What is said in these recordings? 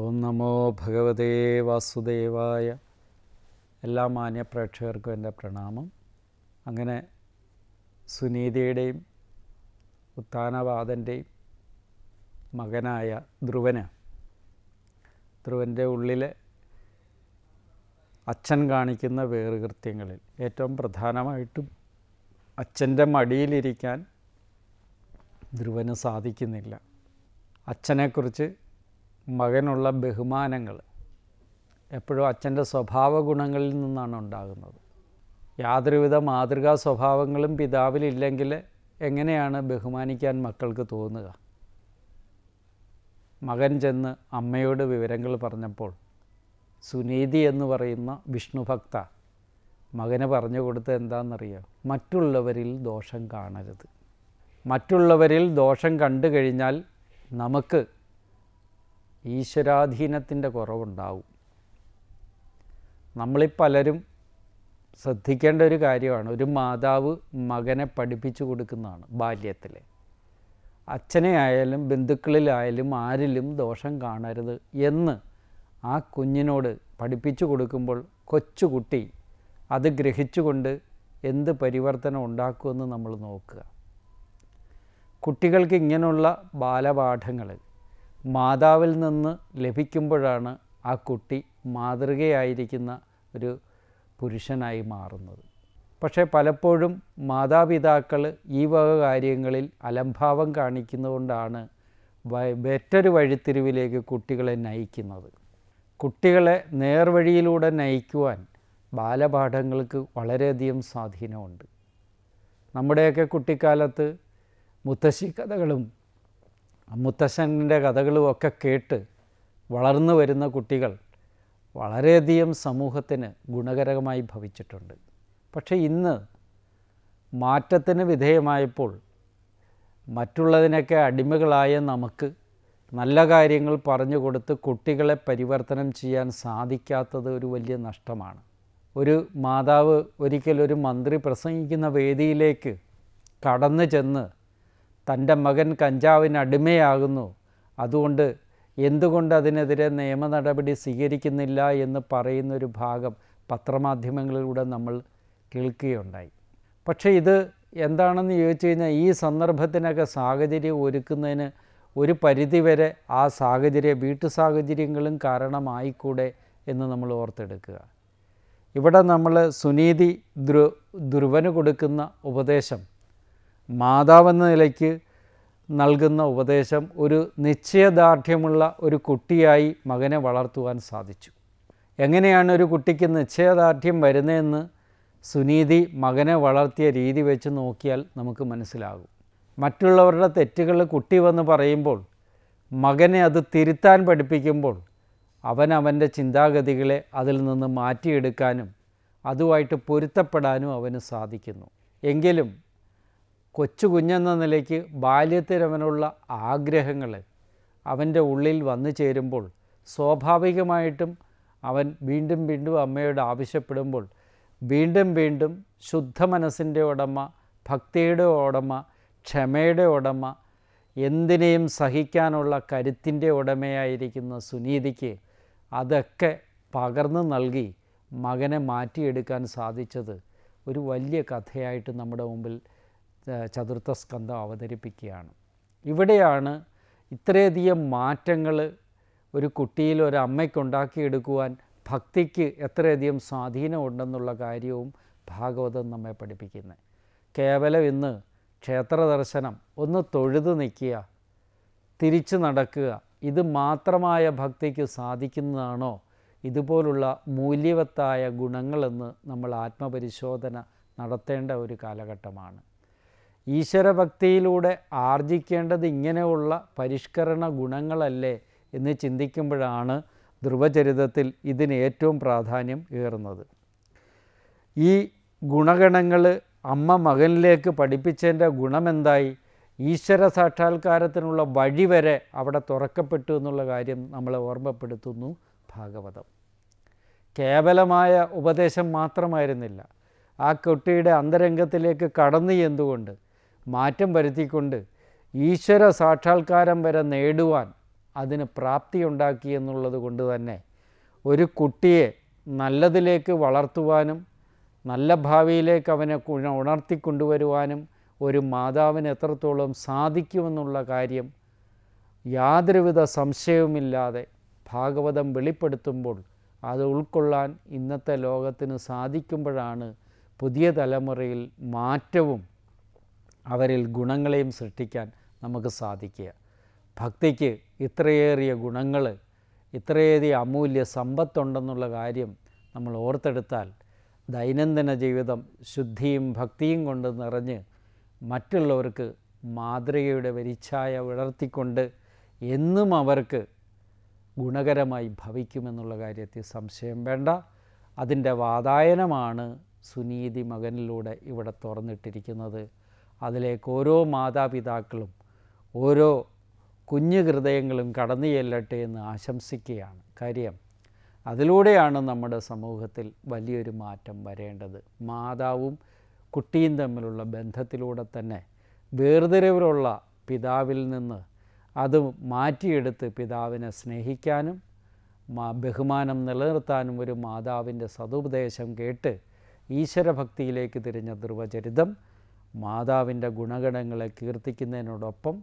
ഓം നമോ ഭഗവതേ വാസുദേവായ എല്ലാ മാന്യപ്രേക്ഷകർക്കും എന്റെ പ്രണാമം. അങ്ങനെ സുനീതയുടെയും ഉത്ഥാനവാദന്റെയും മകനായ ധ്രുവന് ധ്രുവന്റെ ഉള്ളിലെ അച്ഛൻ കാണിക്കുന്ന വേറുകൃത്യങ്ങളിൽ ഏറ്റവും പ്രധാനമായിട്ടും അച്ഛന്റെ മടിയിലിരിക്കാൻ ധ്രുവന് സാധിക്കുന്നില്ല. അച്ഛനെക്കുറിച്ച് മകനുള്ള ബഹുമാനങ്ങൾ എപ്പോഴും അച്ഛന്റെ സ്വഭാവ ഗുണങ്ങളിൽ നിന്നാണ് ഉണ്ടാകുന്നത്. യാതൊരുവിധ മാതൃകാ സ്വഭാവങ്ങളും പിതാവിലില്ലെങ്കിൽ എങ്ങനെയാണ് ബഹുമാനിക്കാൻ മക്കൾക്ക് തോന്നുക? മകൻ ചെന്ന് അമ്മയോട് വിവരങ്ങൾ പറഞ്ഞപ്പോൾ സുനീതി എന്ന് പറയുന്ന വിഷ്ണുഭക്ത മകന് പറഞ്ഞു കൊടുത്തത് എന്താണെന്നറിയാം? മറ്റുള്ളവരിൽ ദോഷം കാണരുത്. മറ്റുള്ളവരിൽ ദോഷം കണ്ടു കഴിഞ്ഞാൽ നമുക്ക് ഈശ്വരാധീനത്തിന്റെ കുറവുണ്ടാവും. നമ്മളീ പലരും ശ്രദ്ധിക്കേണ്ട ഒരു കാര്യമാണ്. ഒരു മാതാവ് മകനെ പഠിപ്പിച്ചു കൊടുക്കുന്നതാണ് ബാല്യത്തിൽ അച്ഛനെ ആയാലും ബന്ധുക്കളിലായാലും ആരിലും ദോഷം കാണരുത് എന്ന് ആ കുഞ്ഞിനോട് പഠിപ്പിച്ചു കൊടുക്കുമ്പോൾ കൊച്ചുകുട്ടി അത് ഗ്രഹിച്ചുകൊണ്ട് എന്ത് പരിവർത്തനം ഉണ്ടാക്കുമെന്ന് നമ്മൾ നോക്കുക. കുട്ടികൾക്ക് ഇങ്ങനെയുള്ള ബാലപാഠങ്ങൾ മാതാവിൽ നിന്ന് ലഭിക്കുമ്പോഴാണ് ആ കുട്ടി മാതൃകയായിരിക്കുന്ന ഒരു പുരുഷനായി മാറുന്നത്. പക്ഷേ പലപ്പോഴും മാതാപിതാക്കൾ ഈ വക കാര്യങ്ങളിൽ അലംഭാവം കാണിക്കുന്നതുകൊണ്ടാണ് മറ്റൊരു വഴിത്തിരിവിലേക്ക് കുട്ടികളെ നയിക്കുന്നത്. കുട്ടികളെ നേർവഴിയിലൂടെ നയിക്കുവാൻ ബാലപാഠങ്ങൾക്ക് വളരെയധികം സ്വാധീനമുണ്ട്. നമ്മുടെയൊക്കെ കുട്ടിക്കാലത്ത് മുത്തശ്ശി കഥകളും മുത്തശ്ശന്റെ കഥകളും ഒക്കെ കേട്ട് വളർന്നു വരുന്ന കുട്ടികൾ വളരെയധികം സമൂഹത്തിന് ഗുണകരമായി ഭവിച്ചിട്ടുണ്ട്. പക്ഷേ ഇന്ന് മാറ്റത്തിന് വിധേയമായപ്പോൾ മറ്റുള്ളതിനൊക്കെ അടിമകളായ നമുക്ക് നല്ല കാര്യങ്ങൾ പറഞ്ഞു കൊടുത്ത് കുട്ടികളെ പരിവർത്തനം ചെയ്യാൻ സാധിക്കാത്തത് ഒരു വലിയ നഷ്ടമാണ്. ഒരു മാതാവ് ഒരിക്കലൊരു മന്ത്രി പ്രസംഗിക്കുന്ന വേദിയിലേക്ക് കടന്നു ചെന്ന് തന്റെ മകൻ കഞ്ചാവിന് അടിമയാകുന്നു. അതുകൊണ്ട് എന്തുകൊണ്ട് അതിനെതിരെ നിയമ നടപടി സ്വീകരിക്കുന്നില്ല എന്ന് പറയുന്നൊരു ഭാഗം പത്രമാധ്യമങ്ങളിലൂടെ നമ്മൾ കേൾക്കുകയുണ്ടായി. പക്ഷേ ഇത് എന്താണെന്ന് ചോദിച്ചു കഴിഞ്ഞാൽ ഈ സന്ദർഭത്തിനൊക്കെ സാഹചര്യം ഒരുക്കുന്നതിന് ഒരു പരിധിവരെ ആ സാഹചര്യ വീട്ടു സാഹചര്യങ്ങളും കാരണമായിക്കൂടെ എന്ന് നമ്മൾ ഓർത്തെടുക്കുക. ഇവിടെ നമ്മൾ സുനീതി ധ്രു ധ്രുവന് കൊടുക്കുന്ന ഉപദേശം മാതാവെന്ന നിലയ്ക്ക് നൽകുന്ന ഉപദേശം ഒരു നിശ്ചയദാർഢ്യമുള്ള ഒരു കുട്ടിയായി മകനെ വളർത്തുവാൻ സാധിച്ചു. എങ്ങനെയാണ് ഒരു കുട്ടിക്ക് നിശ്ചയദാർഢ്യം വരുന്നതെന്ന് സുനീതി മകനെ വളർത്തിയ രീതി വെച്ച് നോക്കിയാൽ നമുക്ക് മനസ്സിലാകും. മറ്റുള്ളവരുടെ തെറ്റുകൾ കുട്ടി വന്ന് പറയുമ്പോൾ മകനെ അത് തിരുത്താൻ പഠിപ്പിക്കുമ്പോൾ അവൻ അവന്റെ ചിന്താഗതികളെ അതിൽ നിന്ന് മാറ്റിയെടുക്കാനും അതുമായിട്ട് പൊരുത്തപ്പെടാനും അവന് സാധിക്കുന്നു. എങ്കിലും കൊച്ചു കുഞ്ഞെന്ന നിലയ്ക്ക് ബാല്യത്തിൽ അവനുള്ള ആഗ്രഹങ്ങൾ അവന്റെ ഉള്ളിൽ വന്നു ചേരുമ്പോൾ സ്വാഭാവികമായിട്ടും അവൻ വീണ്ടും വീണ്ടും അമ്മയോട് ആവശ്യപ്പെടുമ്പോൾ വീണ്ടും വീണ്ടും ശുദ്ധ മനസ്സിന്റെ ഉടമ ഭക്തിയുടെ ഉടമ ക്ഷമയുടെ ഉടമ എന്തിനേയും സഹിക്കാനുള്ള കരുത്തിന്റെ ഉടമയായിരിക്കുന്ന സുനീതിക്ക് അതൊക്കെ പകർന്നു നൽകി മകനെ മാറ്റിയെടുക്കാൻ സാധിച്ചത് ഒരു വലിയ കഥയായിട്ട് നമ്മുടെ മുമ്പിൽ ചതുർത്ഥ സ്കന്ധം അവതരിപ്പിക്കുകയാണ്. ഇവിടെയാണ് ഇത്രയധികം മാറ്റങ്ങൾ ഒരു കുട്ടിയിൽ ഒരു അമ്മയ്ക്കുണ്ടാക്കിയെടുക്കുവാൻ ഭക്തിക്ക് എത്രയധികം സ്വാധീനമുണ്ടെന്നുള്ള കാര്യവും ഭാഗവതം നമ്മെ പഠിപ്പിക്കുന്നത്. കേവലം ഇന്ന് ക്ഷേത്ര ദർശനം ഒന്ന് തൊഴുതു നിൽക്കുക തിരിച്ചു നടക്കുക ഇത് മാത്രമായ ഭക്തിക്ക് സാധിക്കുന്നതാണോ? ഇതുപോലുള്ള മൂല്യവത്തായ ഗുണങ്ങളെന്ന് നമ്മൾ ആത്മപരിശോധന നടത്തേണ്ട ഒരു കാലഘട്ടമാണ്. ഈശ്വരഭക്തിയിലൂടെ ആർജിക്കേണ്ടത് ഇങ്ങനെയുള്ള പരിഷ്കരണ ഗുണങ്ങളല്ലേ എന്ന് ചിന്തിക്കുമ്പോഴാണ് ധ്രുവചരിതത്തിൽ ഇതിന് ഏറ്റവും പ്രാധാന്യം ഏറുന്നത്. ഈ ഗുണഗണങ്ങൾ അമ്മ മകനിലേക്ക് പഠിപ്പിച്ചതിന്റെ ഗുണമെന്തായി? ഈശ്വര സാക്ഷാത്കാരത്തിനുള്ള വഴി വരെ അവിടെ തുറക്കപ്പെട്ടു എന്നുള്ള കാര്യം നമ്മളെ ഓർമ്മപ്പെടുത്തുന്നു ഭാഗവതം. കേവലമായ ഉപദേശം മാത്രമായിരുന്നില്ല. ആ കുട്ടിയുടെ അന്തരംഗത്തിലേക്ക് കടന്നു ചെന്നുകൊണ്ട് മാറ്റം വരുത്തിക്കൊണ്ട് ഈശ്വര സാക്ഷാത്കാരം വരെ നേടുവാൻ അതിന് പ്രാപ്തിയുണ്ടാക്കി എന്നുള്ളത് കൊണ്ട് തന്നെ ഒരു കുട്ടിയെ നല്ലതിലേക്ക് വളർത്തുവാനും നല്ല ഭാവിയിലേക്ക് അവനെ ഉണർത്തിക്കൊണ്ടുവരുവാനും ഒരു മാതാവിന് എത്രത്തോളം സാധിക്കുമെന്നുള്ള കാര്യം യാതൊരുവിധ സംശയവുമില്ലാതെ ഭാഗവതം വെളിപ്പെടുത്തുമ്പോൾ അത് ഉൾക്കൊള്ളാൻ ഇന്നത്തെ ലോകത്തിന് സാധിക്കുമ്പോഴാണ് പുതിയ തലമുറയിൽ മാറ്റവും അവരിൽ ഗുണങ്ങളെയും സൃഷ്ടിക്കാൻ നമുക്ക് സാധിക്കുക. ഭക്തിക്ക് ഇത്രയേറിയ ഗുണങ്ങൾ ഇത്രയേറിയ അമൂല്യ സമ്പത്തുണ്ടെന്നുള്ള കാര്യം നമ്മൾ ഓർത്തെടുത്താൽ ദൈനംദിന ജീവിതം ശുദ്ധിയും ഭക്തിയും കൊണ്ട് നിറഞ്ഞ് മറ്റുള്ളവർക്ക് മാതൃകയുടെ വരിച്ഛായ വിളർത്തിക്കൊണ്ട് എന്നും അവർക്ക് ഗുണകരമായി ഭവിക്കുമെന്നുള്ള കാര്യത്തിൽ സംശയം വേണ്ട. അതിന്റെ വാതായനമാണ് സുനീതി മകനിലൂടെ ഇവിടെ തുറന്നിട്ടിരിക്കുന്നത്. അതിലേക്ക് ഓരോ മാതാപിതാക്കളും ഓരോ കുഞ്ഞു ഹൃദയങ്ങളും കടന്നു ചെല്ലട്ടെ എന്ന് ആശംസിക്കുകയാണ്. കാര്യം അതിലൂടെയാണ് നമ്മുടെ സമൂഹത്തിൽ വലിയൊരു മാറ്റം വരേണ്ടത്. മാതാവും കുട്ടിയും തമ്മിലുള്ള ബന്ധത്തിലൂടെ തന്നെ വേർതിരിവിലുള്ള പിതാവിൽ നിന്ന് അത് മാറ്റിയെടുത്ത് പിതാവിനെ സ്നേഹിക്കാനും ബഹുമാനം നിലനിർത്താനും ഒരു മാതാവിന്റെ സതുപദേശം കേട്ട് ഈശ്വരഭക്തിയിലേക്ക് തിരിഞ്ഞ ധ്രുവചരിതം മാതാവിന്റെ ഗുണഗണങ്ങളെ കീർത്തിക്കുന്നതിനോടൊപ്പം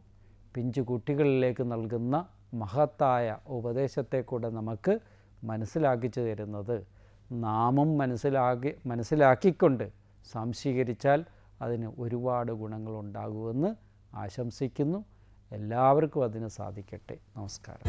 പിഞ്ചു കുട്ടികളിലേക്ക് നൽകുന്ന മഹത്തായ ഉപദേശത്തെ കൂടെ നമുക്ക് മനസ്സിലാക്കിച്ചു തരുന്നത്. നാമം മനസ്സിലാക്കി മനസ്സിലാക്കിക്കൊണ്ട് സംശീകരിച്ചാൽ അതിന് ഒരുപാട് ഗുണങ്ങളുണ്ടാകുമെന്ന് ആശംസിക്കുന്നു. എല്ലാവർക്കും അതിന് സാധിക്കട്ടെ. നമസ്കാരം.